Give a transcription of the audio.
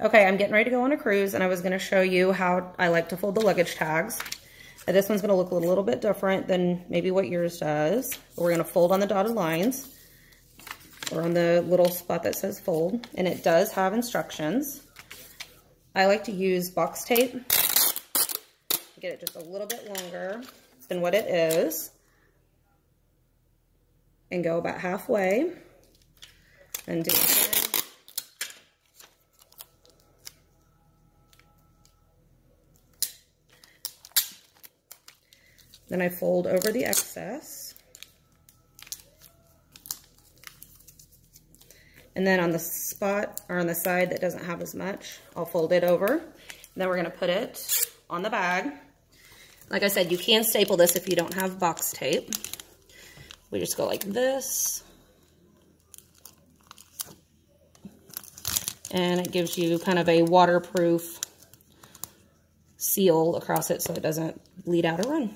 Okay, I'm getting ready to go on a cruise and I was gonna show you how I like to fold the luggage tags. Now, this one's gonna look a little bit different than maybe what yours does. We're gonna fold on the dotted lines or on the little spot that says fold. And it does have instructions. I like to use box tape to get it just a little bit longer than what it is. And go about halfway and do Then I fold over the excess. And then on the spot or on the side that doesn't have as much, I'll fold it over. And then we're gonna put it on the bag. Like I said, you can staple this if you don't have box tape. We just go like this. And it gives you kind of a waterproof seal across it so it doesn't bleed out or run.